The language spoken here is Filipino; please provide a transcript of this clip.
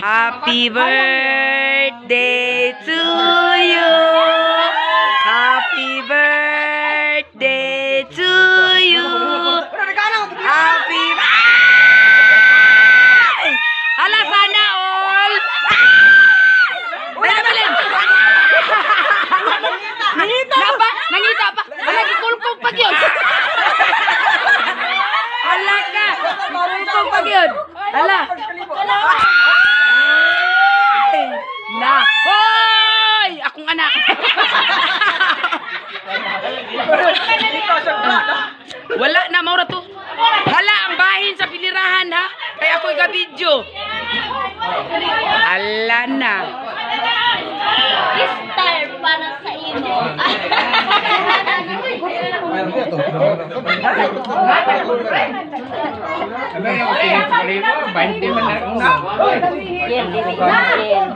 Happy birthday to you. Happy birthday to you. Happy Ay! Hala sana all. Dali dali. Nangita pa, nangita pa. Wala gikulkog pa gyud. Hala ka. Kulkog pa gyud. Hala. Ay, Wala na maura to. Hala ang bahin sa pilirahan ha. Kaya ako'y ga-video. Ala na. Star para sa imo. Ano yung pinagpali mo? 20 man na una. Yan, yan, yan.